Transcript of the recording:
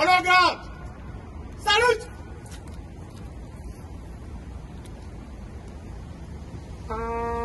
On le regarde. Salut. Ah.